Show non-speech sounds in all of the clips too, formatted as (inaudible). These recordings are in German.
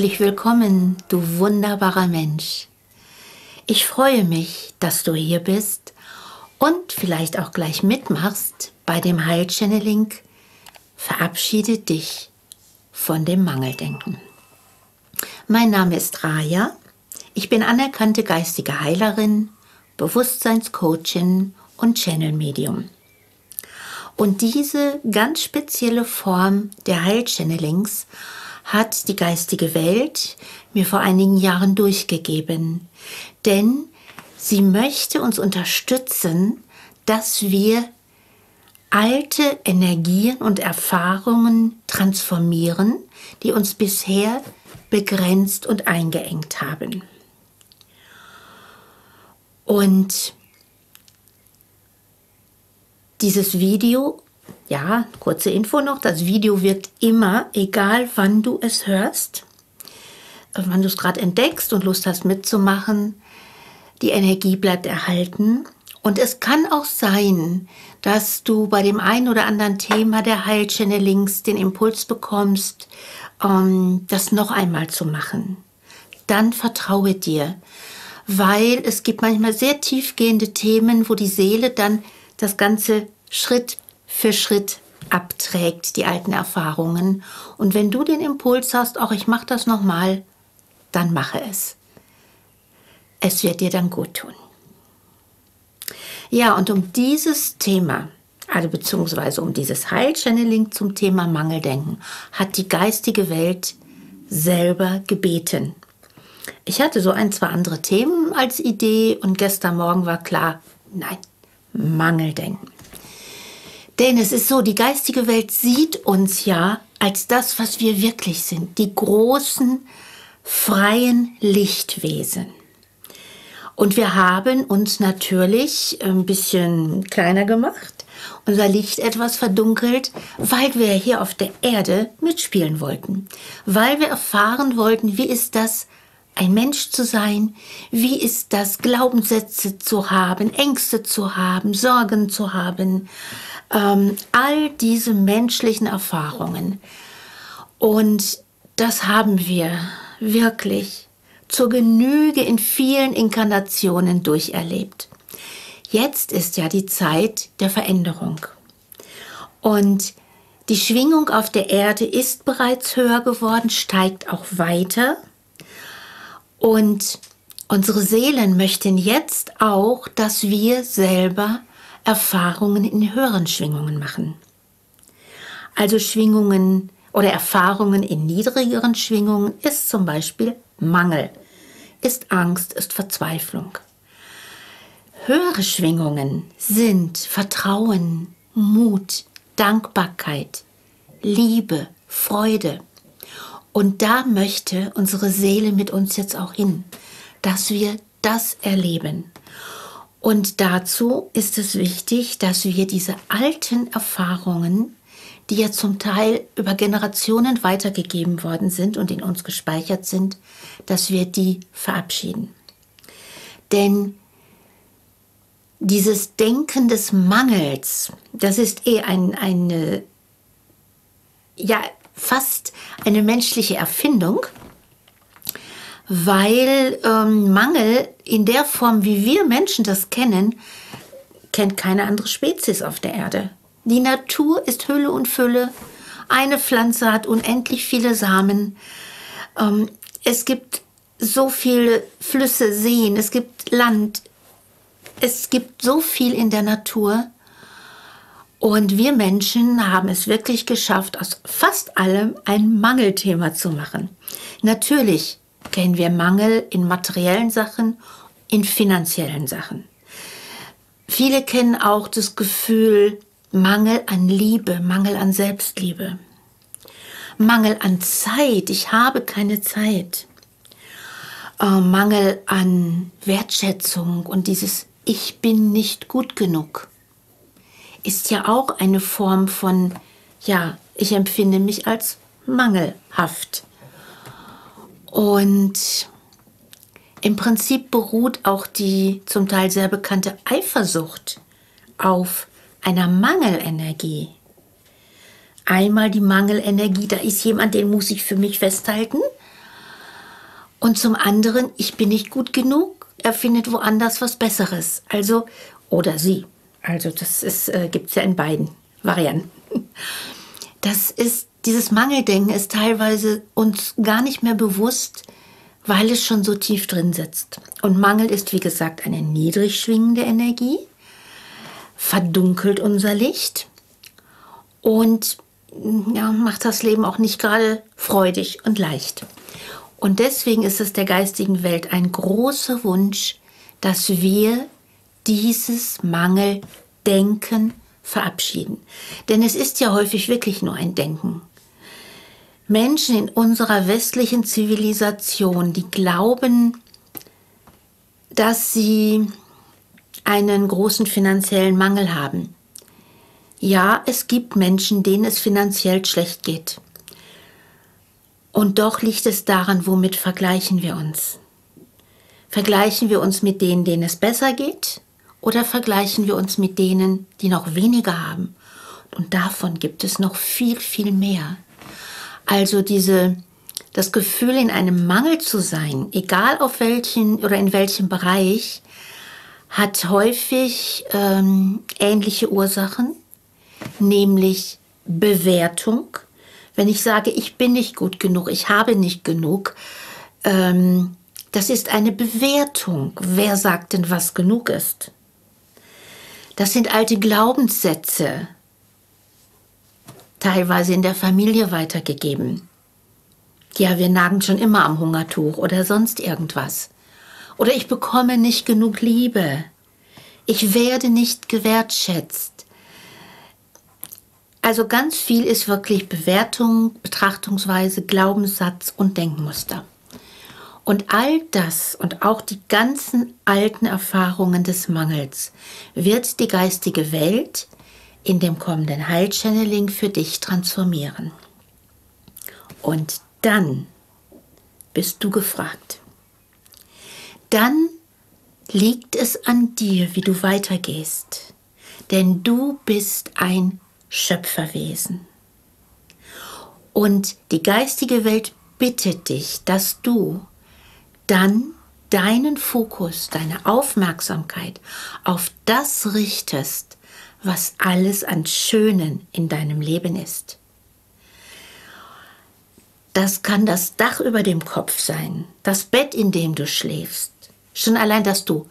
Herzlich willkommen, du wunderbarer Mensch. Ich freue mich, dass du hier bist und vielleicht auch gleich mitmachst bei dem Heilchanneling. Verabschiede dich von dem Mangeldenken. Mein Name ist Raja. Ich bin anerkannte geistige Heilerin, Bewusstseinscoachin und Channel-Medium. Und diese ganz spezielle Form der Heilchannelings hat die geistige Welt mir vor einigen Jahren durchgegeben. Denn sie möchte uns unterstützen, dass wir alte Energien und Erfahrungen transformieren, die uns bisher begrenzt und eingeengt haben. Und dieses Video ja, kurze Info noch, das Video wirkt immer, egal wann du es hörst, äh, wann du es gerade entdeckst und Lust hast mitzumachen, die Energie bleibt erhalten. Und es kann auch sein, dass du bei dem einen oder anderen Thema der Heilchannelings den Impuls bekommst, ähm, das noch einmal zu machen. Dann vertraue dir, weil es gibt manchmal sehr tiefgehende Themen, wo die Seele dann das Ganze Schritt für Schritt abträgt, die alten Erfahrungen. Und wenn du den Impuls hast, auch ich mache das nochmal, dann mache es. Es wird dir dann gut tun. Ja, und um dieses Thema, also beziehungsweise um dieses Heilchanneling zum Thema Mangeldenken, hat die geistige Welt selber gebeten. Ich hatte so ein, zwei andere Themen als Idee und gestern Morgen war klar, nein, Mangeldenken. Denn es ist so, die geistige Welt sieht uns ja als das, was wir wirklich sind, die großen, freien Lichtwesen. Und wir haben uns natürlich ein bisschen kleiner gemacht, unser Licht etwas verdunkelt, weil wir hier auf der Erde mitspielen wollten, weil wir erfahren wollten, wie ist das, ein Mensch zu sein, wie ist das, Glaubenssätze zu haben, Ängste zu haben, Sorgen zu haben, ähm, all diese menschlichen Erfahrungen. Und das haben wir wirklich zur Genüge in vielen Inkarnationen durcherlebt. Jetzt ist ja die Zeit der Veränderung. Und die Schwingung auf der Erde ist bereits höher geworden, steigt auch weiter. Und unsere Seelen möchten jetzt auch, dass wir selber Erfahrungen in höheren Schwingungen machen. Also Schwingungen oder Erfahrungen in niedrigeren Schwingungen ist zum Beispiel Mangel, ist Angst, ist Verzweiflung. Höhere Schwingungen sind Vertrauen, Mut, Dankbarkeit, Liebe, Freude. Und da möchte unsere Seele mit uns jetzt auch hin, dass wir das erleben. Und dazu ist es wichtig, dass wir diese alten Erfahrungen, die ja zum Teil über Generationen weitergegeben worden sind und in uns gespeichert sind, dass wir die verabschieden. Denn dieses Denken des Mangels, das ist eh ein, eine, ja, fast eine menschliche Erfindung weil ähm, Mangel in der Form, wie wir Menschen das kennen, kennt keine andere Spezies auf der Erde. Die Natur ist Hülle und Fülle. Eine Pflanze hat unendlich viele Samen. Ähm, es gibt so viele Flüsse, Seen, es gibt Land. Es gibt so viel in der Natur. Und wir Menschen haben es wirklich geschafft, aus fast allem ein Mangelthema zu machen. Natürlich kennen wir Mangel in materiellen Sachen, in finanziellen Sachen. Viele kennen auch das Gefühl Mangel an Liebe, Mangel an Selbstliebe. Mangel an Zeit, ich habe keine Zeit. Äh, Mangel an Wertschätzung und dieses Ich bin nicht gut genug ist ja auch eine Form von, ja, ich empfinde mich als mangelhaft. Und im Prinzip beruht auch die zum Teil sehr bekannte Eifersucht auf einer Mangelenergie. Einmal die Mangelenergie, da ist jemand, den muss ich für mich festhalten. Und zum anderen, ich bin nicht gut genug, er findet woanders was Besseres. Also, oder sie. Also das äh, gibt es ja in beiden Varianten. (laughs) Das ist, dieses Mangeldenken ist teilweise uns gar nicht mehr bewusst, weil es schon so tief drin sitzt. Und Mangel ist, wie gesagt, eine niedrig schwingende Energie, verdunkelt unser Licht und ja, macht das Leben auch nicht gerade freudig und leicht. Und deswegen ist es der geistigen Welt ein großer Wunsch, dass wir dieses Mangeldenken verabschieden. Denn es ist ja häufig wirklich nur ein Denken. Menschen in unserer westlichen Zivilisation, die glauben, dass sie einen großen finanziellen Mangel haben. Ja, es gibt Menschen, denen es finanziell schlecht geht. Und doch liegt es daran, womit vergleichen wir uns? Vergleichen wir uns mit denen, denen es besser geht? Oder vergleichen wir uns mit denen, die noch weniger haben? Und davon gibt es noch viel, viel mehr. Also diese, das Gefühl, in einem Mangel zu sein, egal auf welchen oder in welchem Bereich, hat häufig ähm, ähnliche Ursachen, nämlich Bewertung, wenn ich sage, ich bin nicht gut genug, ich habe nicht genug, ähm, das ist eine Bewertung. Wer sagt denn, was genug ist? Das sind alte Glaubenssätze, teilweise in der Familie weitergegeben. Ja, wir nagen schon immer am Hungertuch oder sonst irgendwas. Oder ich bekomme nicht genug Liebe. Ich werde nicht gewertschätzt. Also ganz viel ist wirklich Bewertung, Betrachtungsweise, Glaubenssatz und Denkmuster. Und all das und auch die ganzen alten Erfahrungen des Mangels wird die geistige Welt in dem kommenden Heilchanneling für dich transformieren. Und dann bist du gefragt. Dann liegt es an dir, wie du weitergehst. Denn du bist ein Schöpferwesen. Und die geistige Welt bittet dich, dass du dann deinen Fokus, deine Aufmerksamkeit auf das richtest, was alles an Schönen in deinem Leben ist. Das kann das Dach über dem Kopf sein, das Bett, in dem du schläfst. Schon allein, dass du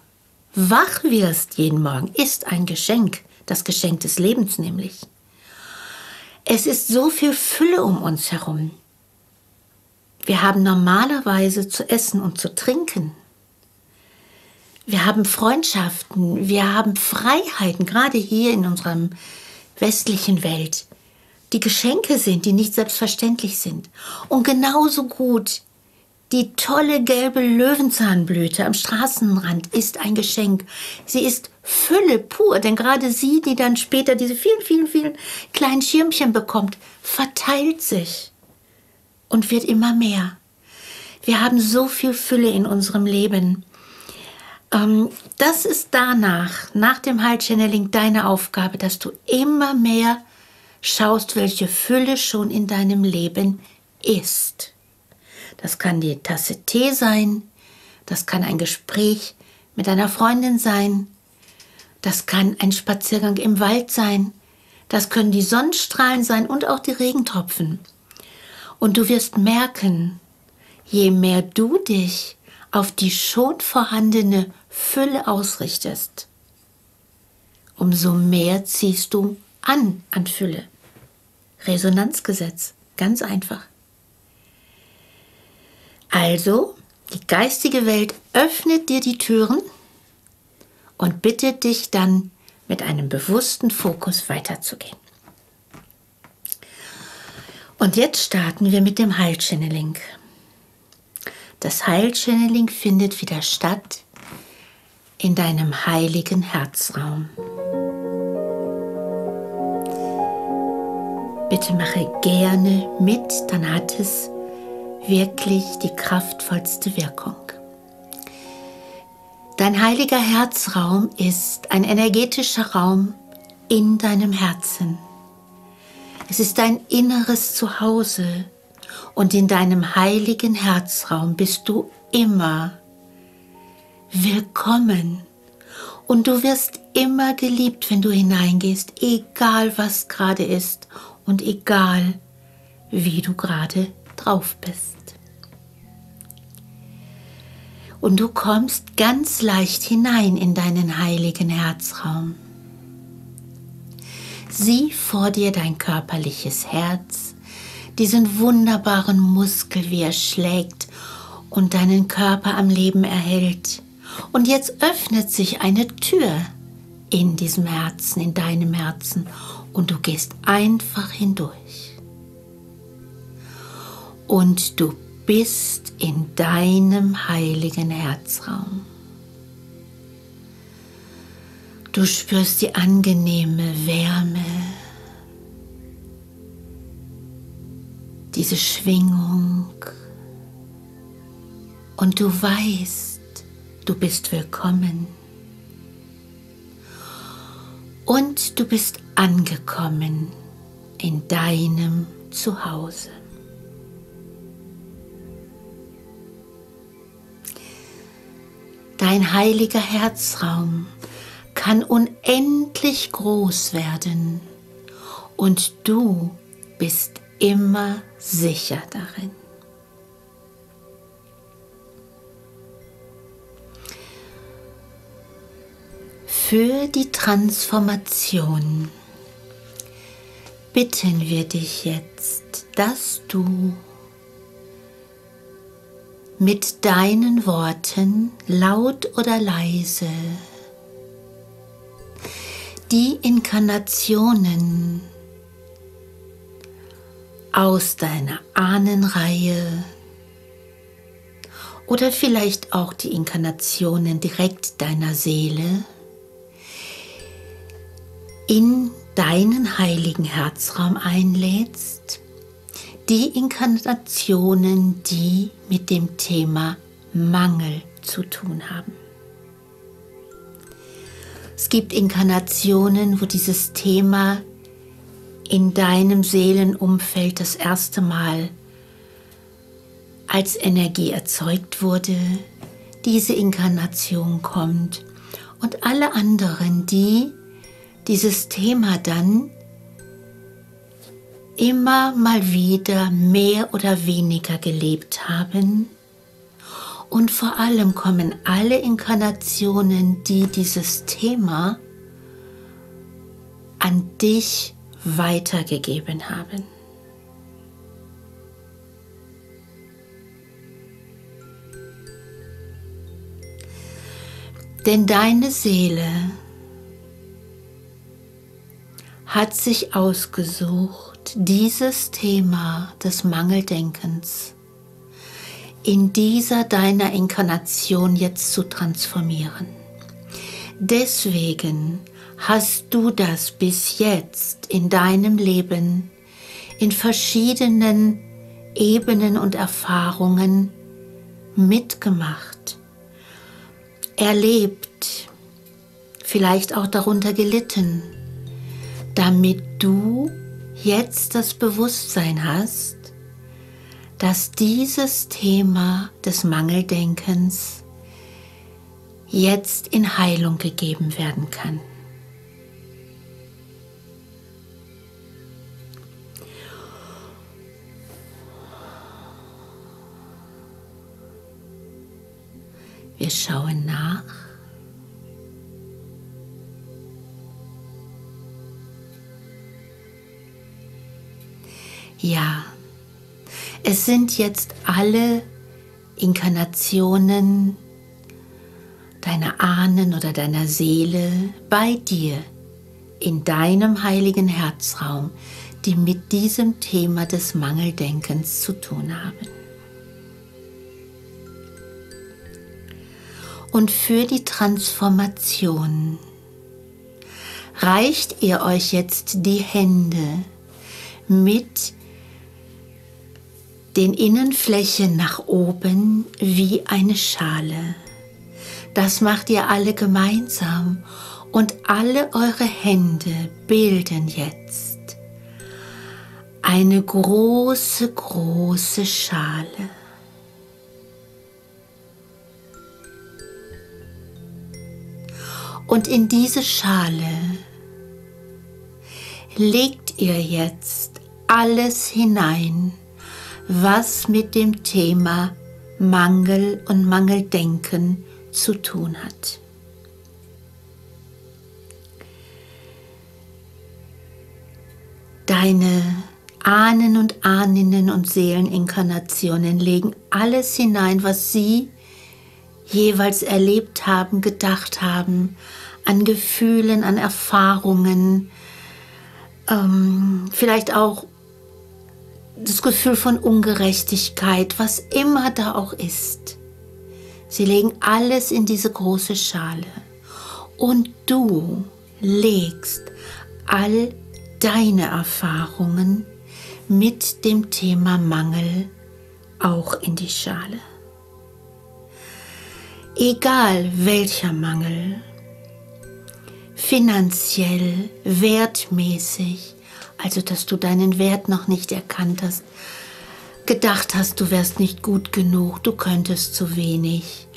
wach wirst jeden Morgen, ist ein Geschenk, das Geschenk des Lebens nämlich. Es ist so viel Fülle um uns herum. Wir haben normalerweise zu essen und zu trinken. Wir haben Freundschaften, wir haben Freiheiten, gerade hier in unserer westlichen Welt, die Geschenke sind, die nicht selbstverständlich sind. Und genauso gut die tolle gelbe Löwenzahnblüte am Straßenrand ist ein Geschenk. Sie ist Fülle pur, denn gerade sie, die dann später diese vielen, vielen, vielen kleinen Schirmchen bekommt, verteilt sich und wird immer mehr. Wir haben so viel Fülle in unserem Leben. Ähm, das ist danach, nach dem Heilchanneling, deine Aufgabe, dass du immer mehr schaust, welche Fülle schon in deinem Leben ist. Das kann die Tasse Tee sein, das kann ein Gespräch mit einer Freundin sein, das kann ein Spaziergang im Wald sein, das können die Sonnenstrahlen sein und auch die Regentropfen. Und du wirst merken, je mehr du dich auf die schon vorhandene Fülle ausrichtest, umso mehr ziehst du an an Fülle. Resonanzgesetz, ganz einfach. Also, die geistige Welt öffnet dir die Türen und bittet dich dann mit einem bewussten Fokus weiterzugehen. Und jetzt starten wir mit dem Heilchanneling. Das Heilchanneling findet wieder statt in deinem heiligen Herzraum. Bitte mache gerne mit, dann hat es wirklich die kraftvollste Wirkung. Dein heiliger Herzraum ist ein energetischer Raum in deinem Herzen. Es ist dein inneres Zuhause und in deinem heiligen Herzraum bist du immer willkommen und du wirst immer geliebt, wenn du hineingehst, egal was gerade ist und egal wie du gerade drauf bist. Und du kommst ganz leicht hinein in deinen heiligen Herzraum. Sieh vor dir dein körperliches Herz, diesen wunderbaren Muskel, wie er schlägt und deinen Körper am Leben erhält. Und jetzt öffnet sich eine Tür in diesem Herzen, in deinem Herzen, und du gehst einfach hindurch. Und du bist in deinem heiligen Herzraum. Du spürst die angenehme Wärme, diese Schwingung. Und du weißt, du bist willkommen. Und du bist angekommen in deinem Zuhause. Dein heiliger Herzraum kann unendlich groß werden und du bist immer sicher darin. Für die Transformation bitten wir dich jetzt, dass du mit deinen Worten laut oder leise die Inkarnationen aus deiner Ahnenreihe oder vielleicht auch die Inkarnationen direkt deiner Seele in deinen heiligen Herzraum einlädst, die Inkarnationen, die mit dem Thema Mangel zu tun haben. Es gibt Inkarnationen, wo dieses Thema in deinem Seelenumfeld das erste Mal als Energie erzeugt wurde. Diese Inkarnation kommt und alle anderen, die dieses Thema dann immer mal wieder mehr oder weniger gelebt haben, und vor allem kommen alle Inkarnationen, die dieses Thema an dich weitergegeben haben. Denn deine Seele hat sich ausgesucht, dieses Thema des Mangeldenkens in dieser deiner Inkarnation jetzt zu transformieren. Deswegen hast du das bis jetzt in deinem Leben in verschiedenen Ebenen und Erfahrungen mitgemacht, erlebt, vielleicht auch darunter gelitten, damit du jetzt das Bewusstsein hast, dass dieses Thema des Mangeldenkens jetzt in Heilung gegeben werden kann. Wir schauen nach. Ja, es sind jetzt alle Inkarnationen deiner Ahnen oder deiner Seele bei dir in deinem heiligen Herzraum, die mit diesem Thema des Mangeldenkens zu tun haben. Und für die Transformation reicht ihr euch jetzt die Hände mit den Innenflächen nach oben wie eine Schale. Das macht ihr alle gemeinsam und alle eure Hände bilden jetzt eine große, große Schale. Und in diese Schale legt ihr jetzt alles hinein, was mit dem Thema Mangel und Mangeldenken zu tun hat. Deine Ahnen und Ahninnen und Seeleninkarnationen legen alles hinein, was sie jeweils erlebt haben, gedacht haben, an Gefühlen, an Erfahrungen, ähm, vielleicht auch das Gefühl von Ungerechtigkeit, was immer da auch ist. Sie legen alles in diese große Schale und du legst all deine Erfahrungen mit dem Thema Mangel auch in die Schale. Egal welcher Mangel, finanziell, wertmäßig, also dass du deinen Wert noch nicht erkannt hast, gedacht hast, du wärst nicht gut genug, du könntest zu wenig.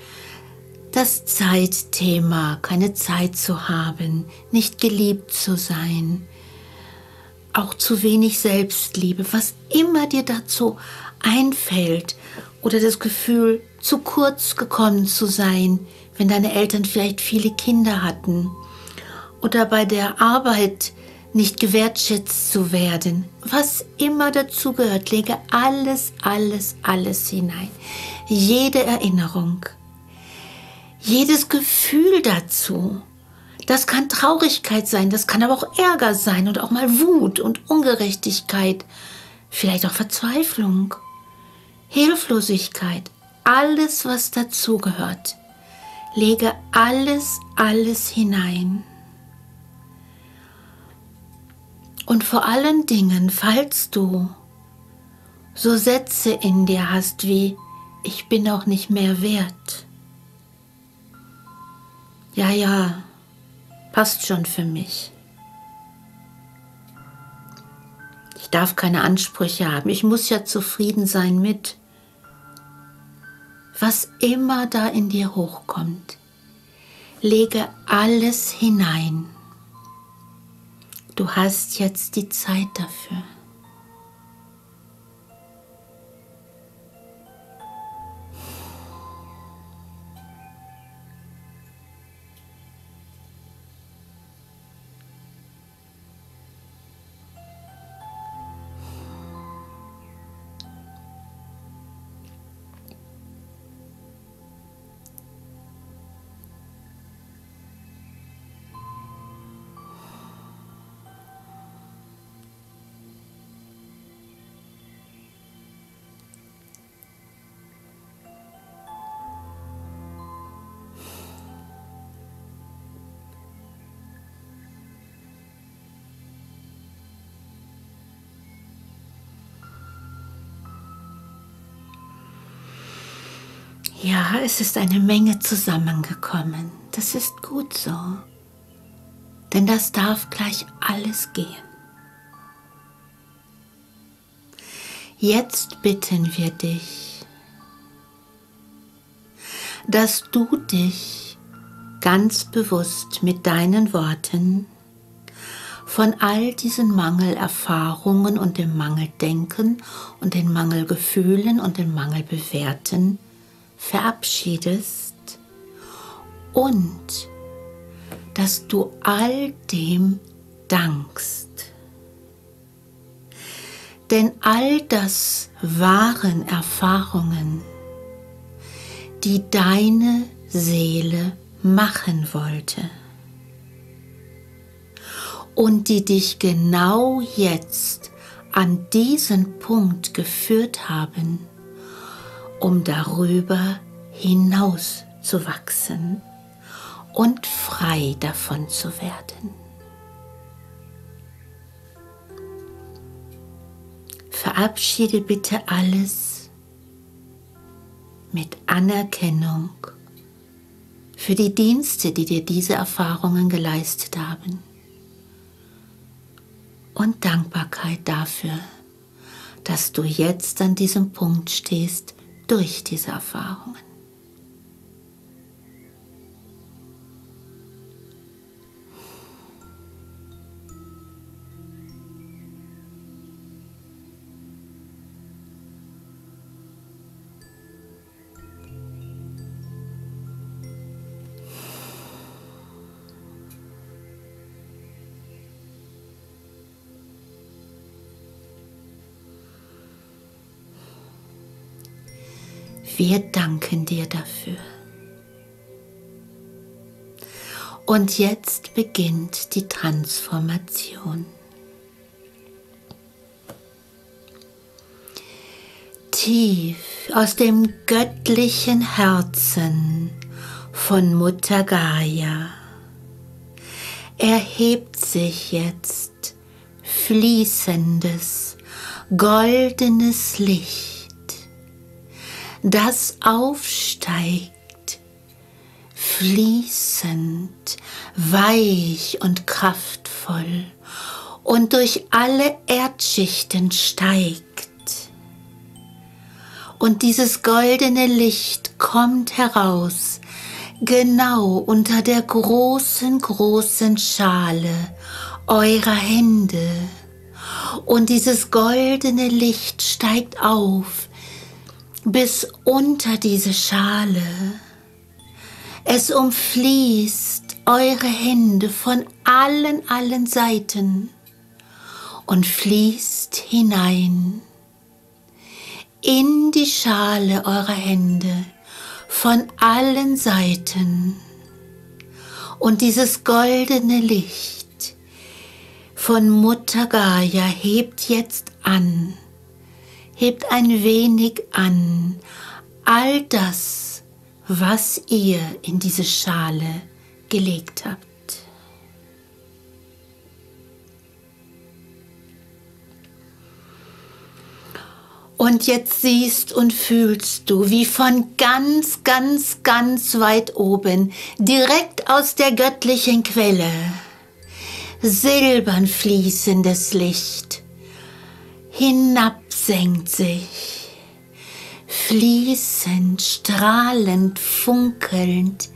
Das Zeitthema, keine Zeit zu haben, nicht geliebt zu sein, auch zu wenig Selbstliebe, was immer dir dazu einfällt oder das Gefühl, zu kurz gekommen zu sein, wenn deine Eltern vielleicht viele Kinder hatten oder bei der Arbeit nicht gewertschätzt zu werden, was immer dazu gehört, lege alles, alles, alles hinein. Jede Erinnerung, jedes Gefühl dazu. Das kann Traurigkeit sein, das kann aber auch Ärger sein und auch mal Wut und Ungerechtigkeit, vielleicht auch Verzweiflung, Hilflosigkeit, alles, was dazugehört. Lege alles, alles hinein. Und vor allen Dingen, falls du so Sätze in dir hast wie, ich bin auch nicht mehr wert. Ja, ja, passt schon für mich. Ich darf keine Ansprüche haben, ich muss ja zufrieden sein mit, was immer da in dir hochkommt. Lege alles hinein. Du hast jetzt die Zeit dafür. Es ist eine Menge zusammengekommen. Das ist gut so. Denn das darf gleich alles gehen. Jetzt bitten wir dich, dass du dich ganz bewusst mit deinen Worten von all diesen Mangelerfahrungen und dem Mangeldenken und den Mangelgefühlen und den Mangelbewerten verabschiedest und dass du all dem dankst. Denn all das waren Erfahrungen, die deine Seele machen wollte und die dich genau jetzt an diesen Punkt geführt haben, um darüber hinaus zu wachsen und frei davon zu werden. Verabschiede bitte alles mit Anerkennung für die Dienste, die dir diese Erfahrungen geleistet haben und Dankbarkeit dafür, dass du jetzt an diesem Punkt stehst, durch diese Erfahrungen. Wir danken dir dafür. Und jetzt beginnt die Transformation. Tief aus dem göttlichen Herzen von Mutter Gaia erhebt sich jetzt fließendes, goldenes Licht, das aufsteigt, fließend, weich und kraftvoll und durch alle Erdschichten steigt. Und dieses goldene Licht kommt heraus genau unter der großen, großen Schale eurer Hände. Und dieses goldene Licht steigt auf bis unter diese Schale. Es umfließt eure Hände von allen, allen Seiten und fließt hinein in die Schale eurer Hände von allen Seiten. Und dieses goldene Licht von Mutter Gaia hebt jetzt an, hebt ein wenig an all das, was ihr in diese Schale gelegt habt. Und jetzt siehst und fühlst du, wie von ganz, ganz, ganz weit oben, direkt aus der göttlichen Quelle, silbern fließendes Licht hinabsenkt sich, fließend, strahlend, funkelnd,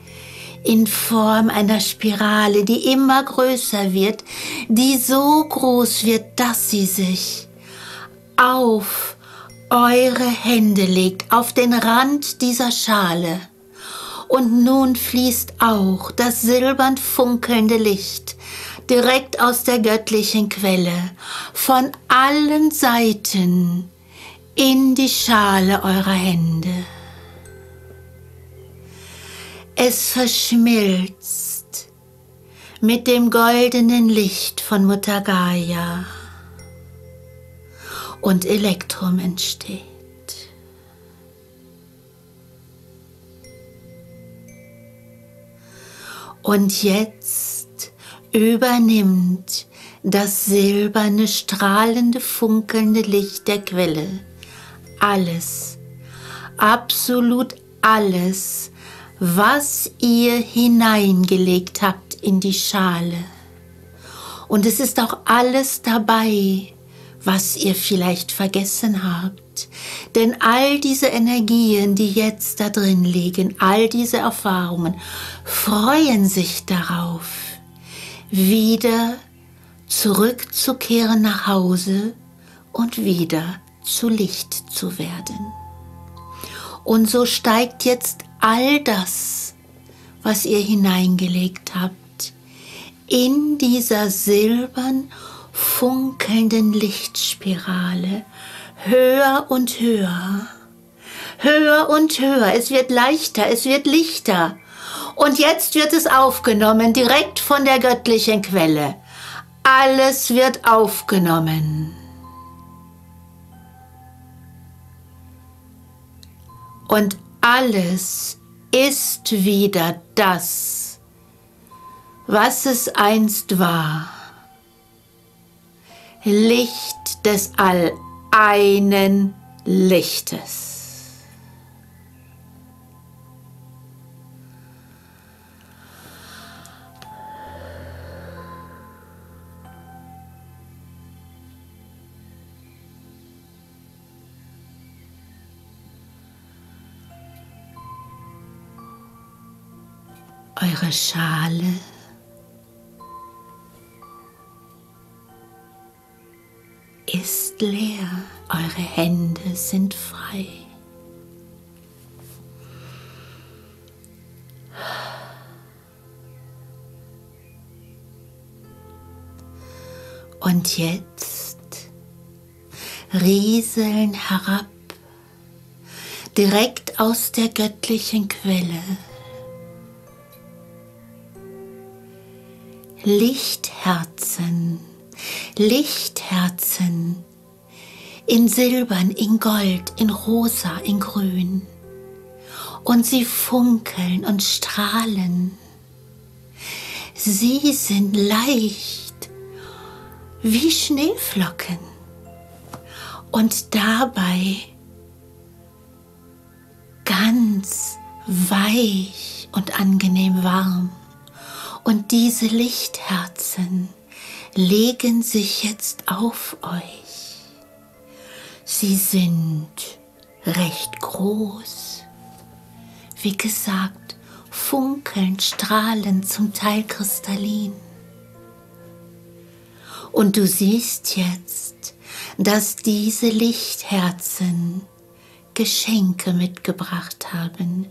in Form einer Spirale, die immer größer wird, die so groß wird, dass sie sich auf eure Hände legt auf den Rand dieser Schale. Und nun fließt auch das silbern funkelnde Licht direkt aus der göttlichen Quelle von allen Seiten in die Schale eurer Hände. Es verschmilzt mit dem goldenen Licht von Mutter Gaia und Elektrum entsteht. Und jetzt übernimmt das silberne, strahlende, funkelnde Licht der Quelle alles, absolut alles, was ihr hineingelegt habt in die Schale. Und es ist auch alles dabei, was ihr vielleicht vergessen habt. Denn all diese Energien, die jetzt da drin liegen, all diese Erfahrungen, freuen sich darauf, wieder zurückzukehren nach Hause und wieder zu Licht zu werden. Und so steigt jetzt all das, was ihr hineingelegt habt, in dieser silbern funkelnden Lichtspirale höher und höher, höher und höher. Es wird leichter, es wird lichter. Und jetzt wird es aufgenommen, direkt von der göttlichen Quelle. Alles wird aufgenommen. Und alles ist wieder das, was es einst war. Licht des All-Einen Lichtes. Eure Schale ist leer, eure Hände sind frei. Und jetzt rieseln herab, direkt aus der göttlichen Quelle. Lichtherzen, Lichtherzen, in Silbern, in Gold, in Rosa, in Grün. Und sie funkeln und strahlen. Sie sind leicht wie Schneeflocken und dabei ganz weich und angenehm warm. Und diese Lichtherzen legen sich jetzt auf euch. Sie sind recht groß. Wie gesagt, funkeln, strahlen, zum Teil kristallin. Und du siehst jetzt, dass diese Lichtherzen Geschenke mitgebracht haben.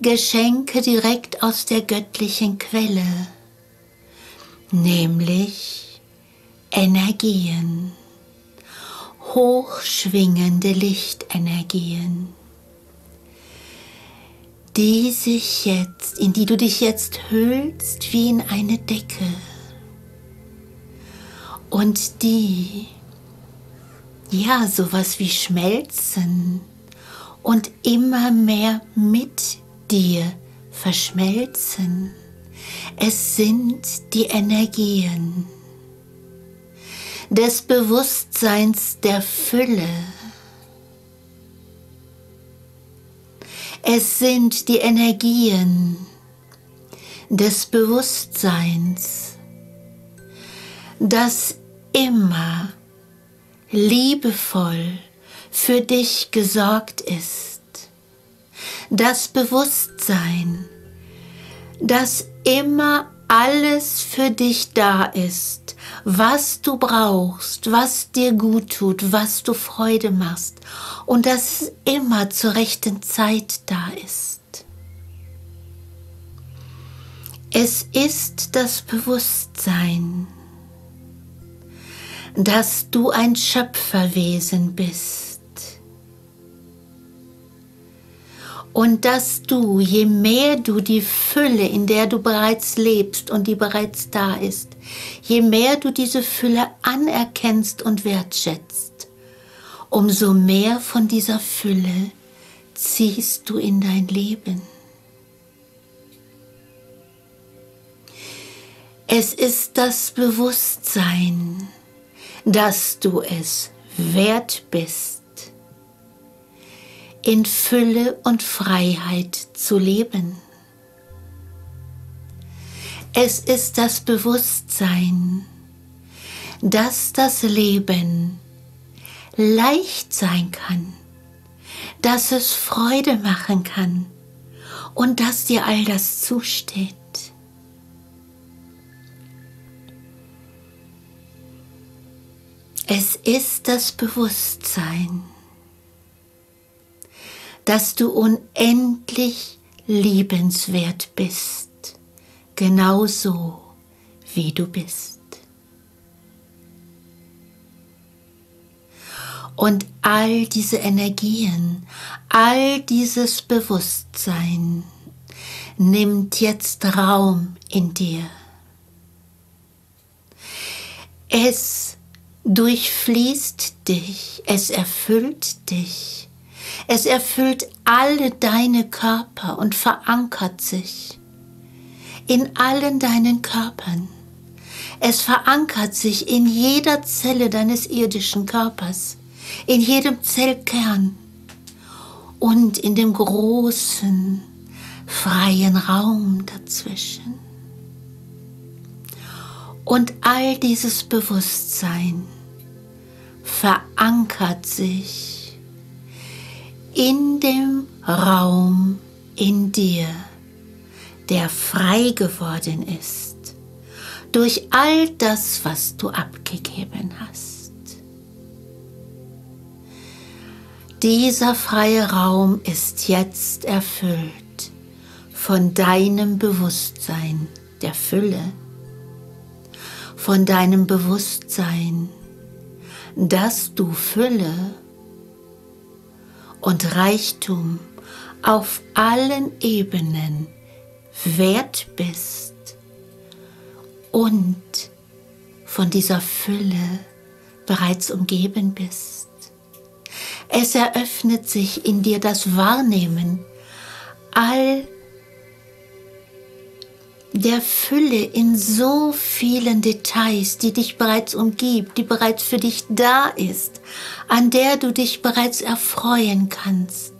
Geschenke direkt aus der göttlichen Quelle, nämlich Energien, hochschwingende Lichtenergien, die sich jetzt, in die du dich jetzt hüllst wie in eine Decke. Und die ja sowas wie schmelzen und immer mehr mit dir verschmelzen. Es sind die Energien des Bewusstseins der Fülle. Es sind die Energien des Bewusstseins, das immer liebevoll für dich gesorgt ist. Das Bewusstsein, dass immer alles für dich da ist, was du brauchst, was dir gut tut, was du Freude machst und dass es immer zur rechten Zeit da ist. Es ist das Bewusstsein, dass du ein Schöpferwesen bist und dass du, je mehr du die Fülle, in der du bereits lebst und die bereits da ist, je mehr du diese Fülle anerkennst und wertschätzt, umso mehr von dieser Fülle ziehst du in dein Leben. Es ist das Bewusstsein, dass du es wert bist, in Fülle und Freiheit zu leben. Es ist das Bewusstsein, dass das Leben leicht sein kann, dass es Freude machen kann und dass dir all das zusteht. Es ist das Bewusstsein, dass du unendlich liebenswert bist, genauso wie du bist. Und all diese Energien, all dieses Bewusstsein nimmt jetzt Raum in dir. Es durchfließt dich, es erfüllt dich es erfüllt alle deine Körper und verankert sich in allen deinen Körpern. Es verankert sich in jeder Zelle deines irdischen Körpers, in jedem Zellkern und in dem großen, freien Raum dazwischen. Und all dieses Bewusstsein verankert sich in dem Raum in dir, der frei geworden ist durch all das, was du abgegeben hast. Dieser freie Raum ist jetzt erfüllt von deinem Bewusstsein der Fülle, von deinem Bewusstsein, dass du Fülle und Reichtum auf allen Ebenen wert bist und von dieser Fülle bereits umgeben bist. Es eröffnet sich in dir das Wahrnehmen all der Fülle in so vielen Details, die dich bereits umgibt, die bereits für dich da ist, an der du dich bereits erfreuen kannst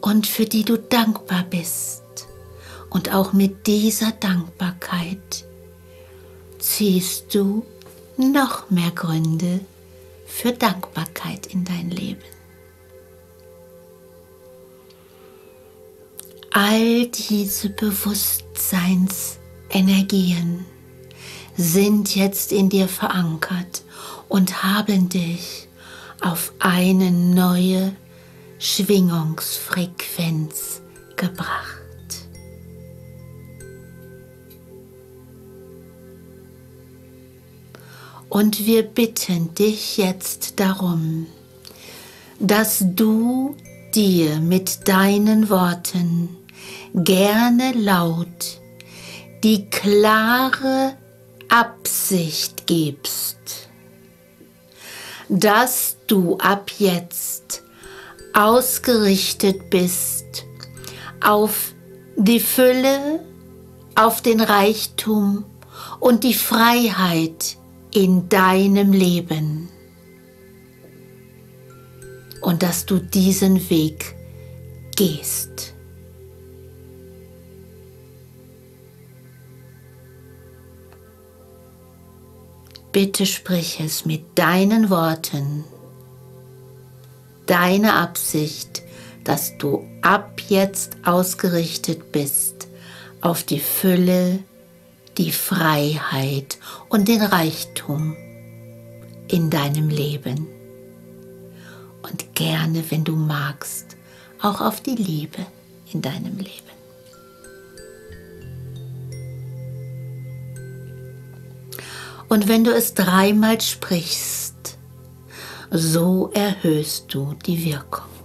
und für die du dankbar bist. Und auch mit dieser Dankbarkeit ziehst du noch mehr Gründe für Dankbarkeit in dein Leben. All diese Bewusstseinsenergien sind jetzt in dir verankert und haben dich auf eine neue Schwingungsfrequenz gebracht. Und wir bitten dich jetzt darum, dass du dir mit deinen Worten gerne laut die klare Absicht gibst, dass du ab jetzt ausgerichtet bist auf die Fülle, auf den Reichtum und die Freiheit in deinem Leben und dass du diesen Weg gehst. Bitte sprich es mit deinen Worten, deine Absicht, dass du ab jetzt ausgerichtet bist auf die Fülle, die Freiheit und den Reichtum in deinem Leben. Und gerne, wenn du magst, auch auf die Liebe in deinem Leben. Und wenn du es dreimal sprichst, so erhöhst du die Wirkung.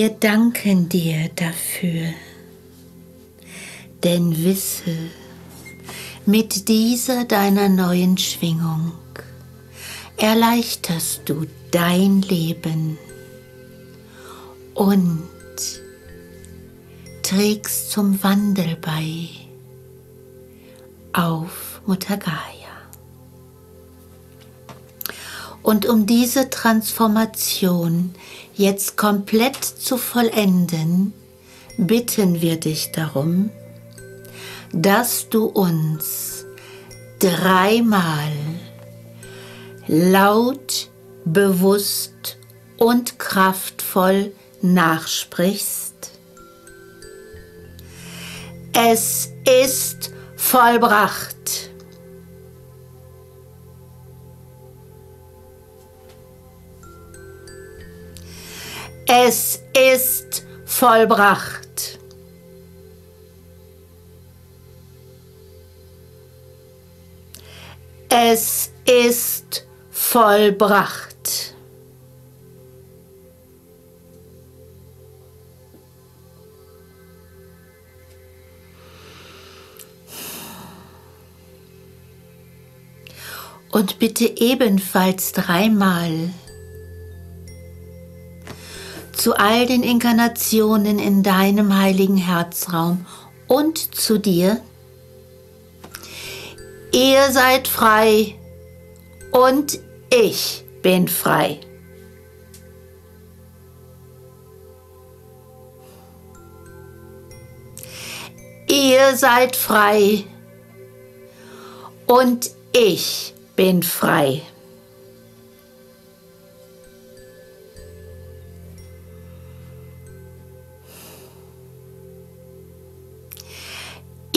Wir danken dir dafür, denn wisse, mit dieser deiner neuen Schwingung erleichterst du dein Leben und trägst zum Wandel bei auf Mutter Gaia. Und um diese Transformation jetzt komplett zu vollenden, bitten wir dich darum, dass du uns dreimal laut, bewusst und kraftvoll nachsprichst. Es ist vollbracht. Es ist vollbracht. Es ist vollbracht. Und bitte ebenfalls dreimal zu all den Inkarnationen in deinem heiligen Herzraum und zu dir. Ihr seid frei und ich bin frei. Ihr seid frei und ich bin frei.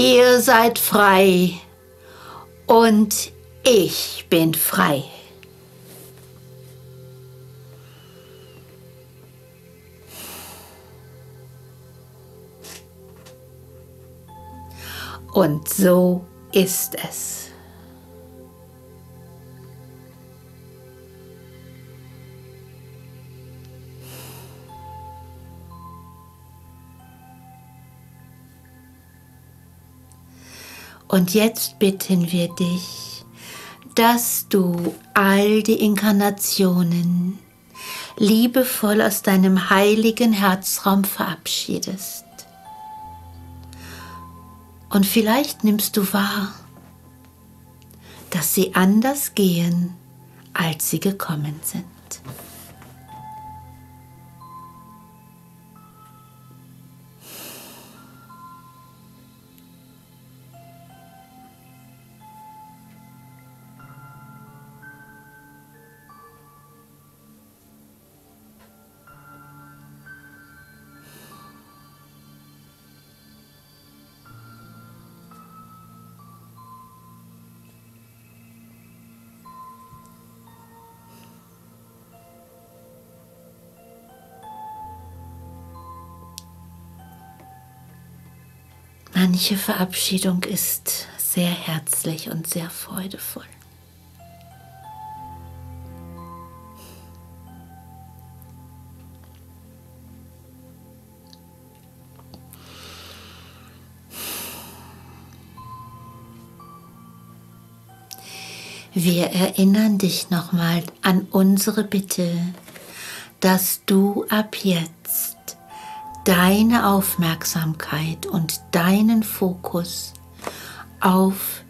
Ihr seid frei und ich bin frei. Und so ist es. Und jetzt bitten wir dich, dass du all die Inkarnationen liebevoll aus deinem heiligen Herzraum verabschiedest. Und vielleicht nimmst du wahr, dass sie anders gehen, als sie gekommen sind. Manche Verabschiedung ist sehr herzlich und sehr freudevoll. Wir erinnern dich nochmal an unsere Bitte, dass du ab jetzt deine Aufmerksamkeit und deinen Fokus auf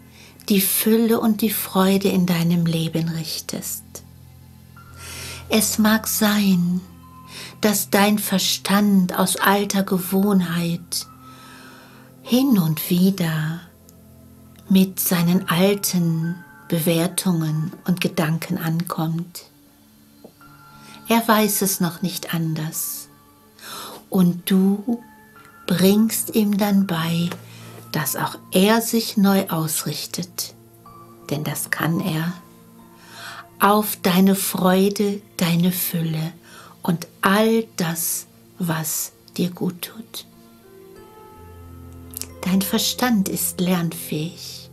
die Fülle und die Freude in deinem Leben richtest. Es mag sein, dass dein Verstand aus alter Gewohnheit hin und wieder mit seinen alten Bewertungen und Gedanken ankommt. Er weiß es noch nicht anders und du bringst ihm dann bei, dass auch er sich neu ausrichtet, denn das kann er, auf deine Freude, deine Fülle und all das, was dir gut tut. Dein Verstand ist lernfähig.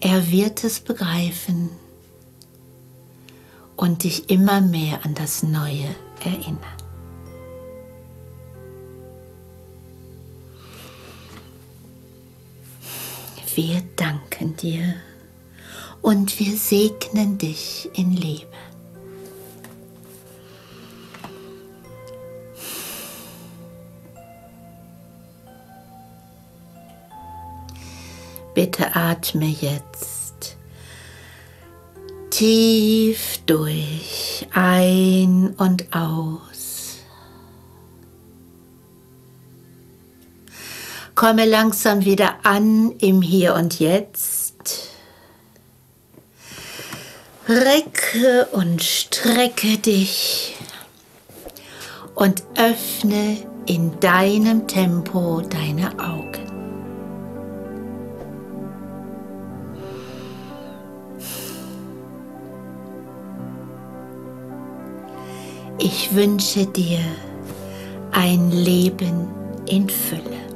Er wird es begreifen und dich immer mehr an das Neue erinnern. Wir danken dir und wir segnen dich in Liebe. Bitte atme jetzt tief durch ein und aus. Komme langsam wieder an im Hier und Jetzt. Recke und strecke dich und öffne in deinem Tempo deine Augen. Ich wünsche dir ein Leben in Fülle.